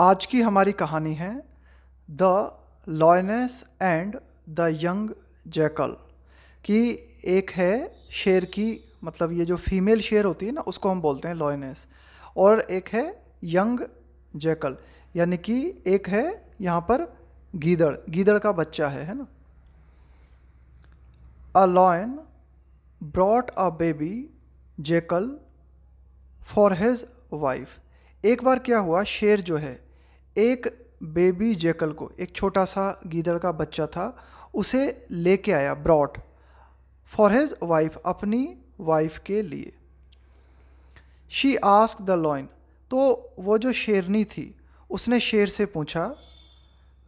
आज की हमारी कहानी है the lioness and the young jackal, कि एक है शेर की मतलब ये जो फीमेल शेर होती है ना, उसको हम बोलते हैं लॉयनेस, और एक है यंग जैकल, यानी कि एक है यहाँ पर गीदड़ गीदड़ का बच्चा है है ना? A lion brought a baby jackal for his wife. एक बार क्या हुआ, शेर जो है एक बेबी जैकल को, एक छोटा सा गीदड़ का बच्चा था, उसे लेके आया ब्रॉट फॉर हिज वाइफ अपनी वाइफ के लिए। शी आस्क द लॉइन तो वो जो शेरनी थी, उसने शेर से पूछा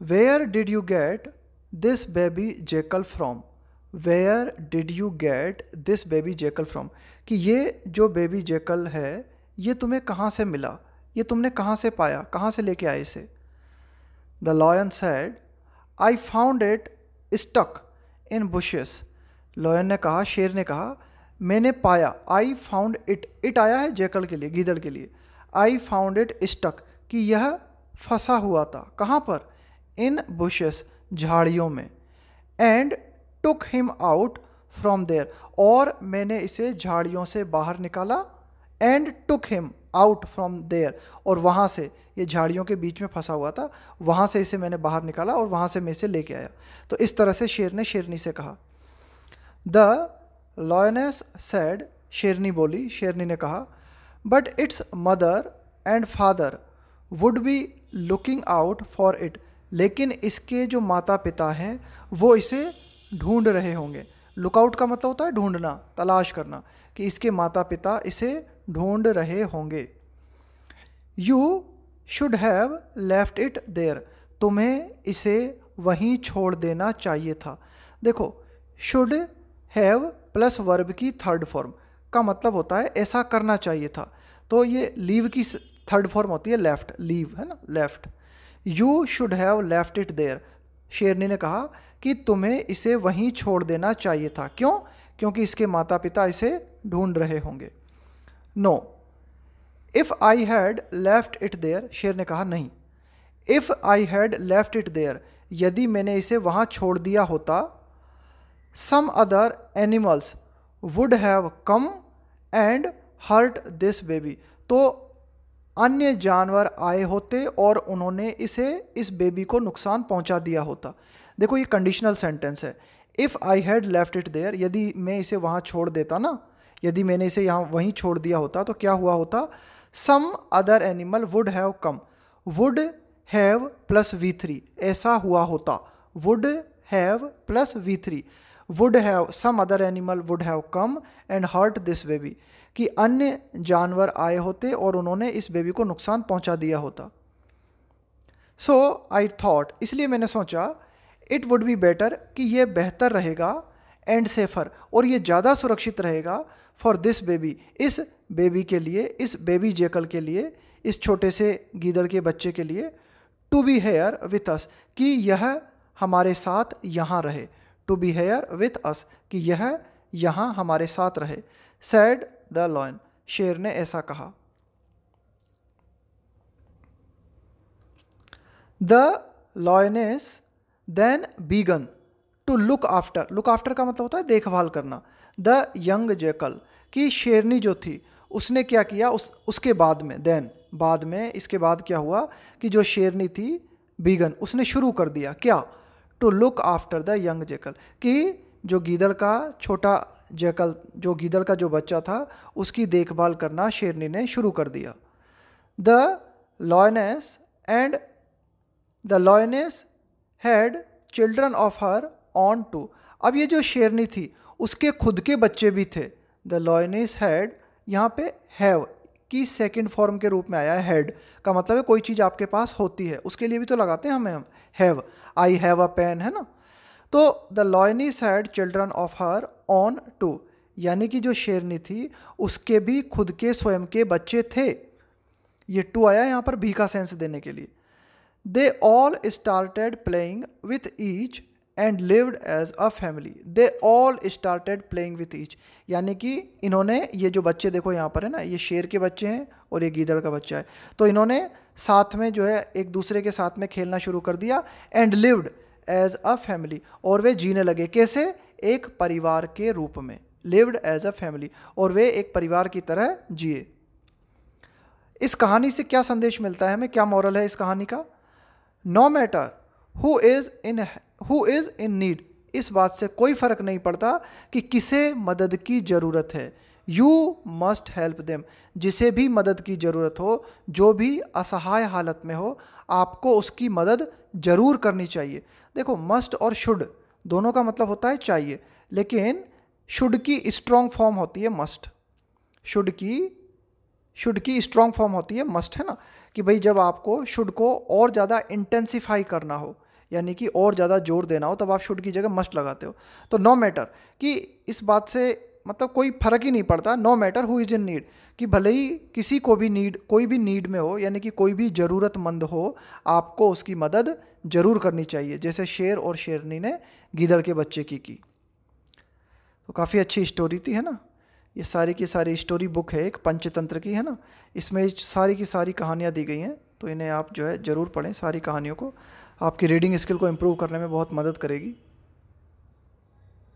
where did you get this baby jackal from where did you get this baby jackal from कि ये जो बेबी जैकल है, ये तुम्हें कहाँ से मिला? ये तुमने कहाँ से पाया? कहाँ से लेके आए इसे? The lion said I found it stuck in bushes lion ने कहा, शेर ने कहा, मैंने पाया आई फाउंड इट इट आया है जैकल के लिए, गीदड़ के लिए। आई फाउंड इट स्टक कि यह फंसा हुआ था। कहाँ पर? इन बुशेस झाड़ियों में। And took him out from there और मैंने इसे झाड़ियों से बाहर निकाला। And took him out from there और वहाँ से, ये झाड़ियों के बीच में फंसा हुआ था, वहाँ से इसे मैंने बाहर निकाला और वहाँ से मैं इसे लेके आया। तो इस तरह से शेर ने शेरनी से कहा। द लॉयनेस सैड, शेरनी बोली, शेरनी ने कहा but it's mother and father would be looking out for it लेकिन इसके जो माता पिता हैं, वो इसे ढूंढ रहे होंगे। लुकआउट का मतलब होता है ढूंढना, तलाश करना, कि इसके माता पिता इसे ढूंढ रहे होंगे। You should have left it there तुम्हें इसे वहीं छोड़ देना चाहिए था। देखो शुड हैव प्लस वर्ब की थर्ड फॉर्म का मतलब होता है ऐसा करना चाहिए था। तो ये लीव की थर्ड फॉर्म होती है लेफ़्ट लीव है ना? Left you should have left it there शेरनी ने कहा कि तुम्हें इसे वहीं छोड़ देना चाहिए था। क्यों? क्योंकि इसके माता पिता इसे ढूंढ रहे होंगे। No if I had left it there शेर ने कहा, नहीं. If I had left it there यदि मैंने इसे वहाँ छोड़ दिया होता some other animals would have come and hurt this baby तो अन्य जानवर आए होते और उन्होंने इसे इस बेबी को नुकसान पहुँचा दिया होता। देखो, ये कंडीशनल सेंटेंस है। If I had left it there यदि मैं इसे वहाँ छोड़ देता ना यदि मैंने इसे यहाँ वहीं छोड़ दिया होता तो क्या हुआ होता? Some other animal would have come would have plus V three ऐसा हुआ होता। Would have plus V three would have some other animal would have come and hurt this baby कि अन्य जानवर आए होते और उन्होंने इस बेबी को नुकसान पहुँचा दिया होता। सो आई थॉट इसलिए मैंने सोचा इट वुड बी बेटर कि ये बेहतर रहेगा एंड सेफर और ये ज़्यादा सुरक्षित रहेगा फॉर दिस बेबी इस बेबी के लिए, इस बेबी जेकल के लिए, इस छोटे से गीदड़ के बच्चे के लिए to be here with us कि यह हमारे साथ यहाँ रहे। To be here with us कि यह यहाँ हमारे साथ रहे। सैड द लॉयन शेर ने ऐसा कहा। The lioness then began to look after look after का मतलब होता है देखभाल करना। द यंग जैकल की शेरनी जो थी, उसने क्या किया? उस, उसके बाद में देन बाद में इसके बाद क्या हुआ कि जो शेरनी थी, बीगन, उसने शुरू कर दिया। क्या? To look after the young jackal कि जो गीदड़ का छोटा जैकल जो गीदड़ का जो बच्चा था, उसकी देखभाल करना शेरनी ने शुरू कर दिया। The lioness and the lioness had children of her own two अब ये जो शेरनी थी, उसके खुद के बच्चे भी थे। द लॉयनिस हैड यहाँ पे हैव की सेकंड फॉर्म के रूप में आया है हैड का मतलब है कोई चीज़ आपके पास होती है। उसके लिए भी तो लगाते हैं हमें हम have I have a pen है ना? तो the lioness had children of her own too यानी कि जो शेरनी थी, उसके भी खुद के स्वयं के बच्चे थे। ये टू आया यहाँ पर भी का सेंस देने के लिए। They all started playing with each and lived as a family they all started playing with each यानी कि इन्होंने ये जो बच्चे देखो यहाँ पर है ना, ये शेर के बच्चे हैं और ये गीदड़ का बच्चा है। तो इन्होंने साथ में जो है एक दूसरे के साथ में खेलना शुरू कर दिया and lived as a family और वे जीने लगे कैसे? एक परिवार के रूप में। लिव्ड एज अ फैमिली और वे एक परिवार की तरह जिए। इस कहानी से क्या संदेश मिलता है? हमें क्या मॉरल है इस कहानी का? No matter who is in who is in need इस बात से कोई फ़र्क नहीं पड़ता कि किसे मदद की ज़रूरत है। यू मस्ट हेल्प देम जिसे भी मदद की ज़रूरत हो, जो भी असहाय हालत में हो, आपको उसकी मदद ज़रूर करनी चाहिए। देखो मस्ट और शुड दोनों का मतलब होता है चाहिए, लेकिन शुड की स्ट्रॉन्ग फॉर्म होती है मस्ट शुड की शुड की स्ट्रॉन्ग फॉर्म होती है मस्ट है ना? कि भाई जब आपको शुड को और ज़्यादा इंटेंसिफाई करना हो यानी कि और ज़्यादा ज़ोर देना हो, तब आप शुड की जगह मस्ट लगाते हो। तो नो मैटर कि इस बात से मतलब कोई फ़र्क ही नहीं पड़ता। No matter who is in need कि भले ही किसी को भी नीड कोई भी नीड में हो, यानी कि कोई भी ज़रूरतमंद हो, आपको उसकी मदद ज़रूर करनी चाहिए। जैसे शेर और शेरनी ने गीदड़ के बच्चे की की। तो काफ़ी अच्छी स्टोरी थी, है ना? ये सारी की सारी स्टोरी बुक है, एक पंचतंत्र की, है ना? इसमें सारी की सारी कहानियाँ दी गई हैं तो इन्हें आप जो है ज़रूर पढ़ें सारी कहानियों को। आपकी रीडिंग स्किल को इम्प्रूव करने में बहुत मदद करेगी।